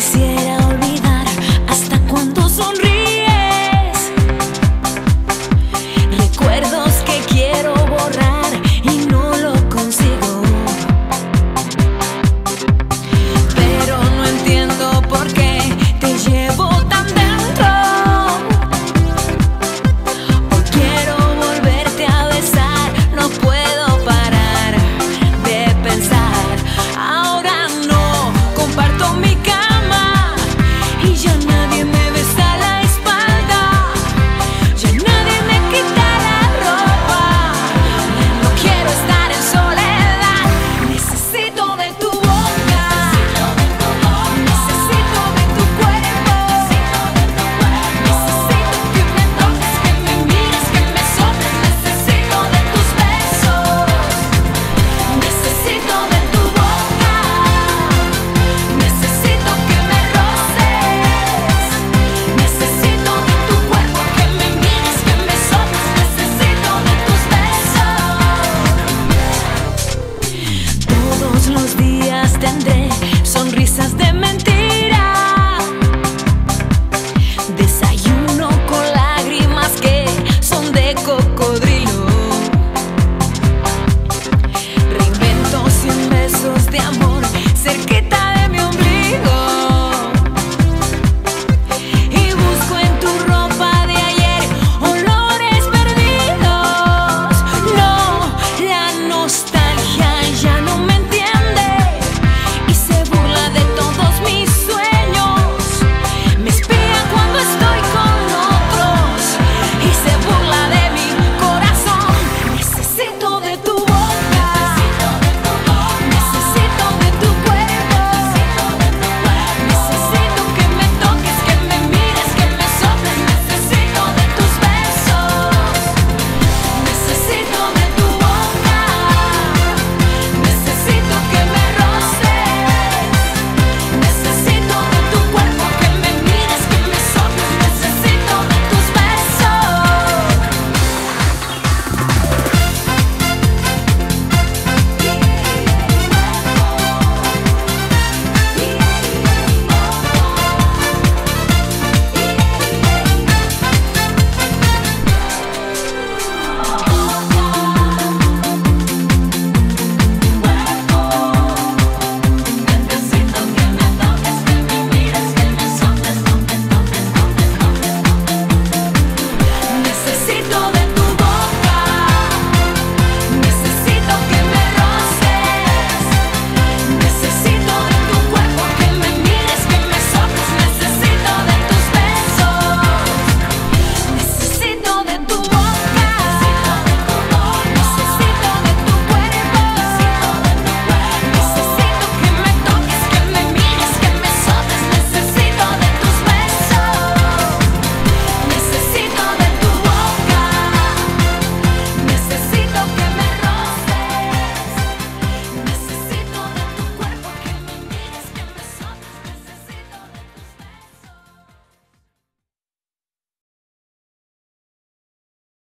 quisiera.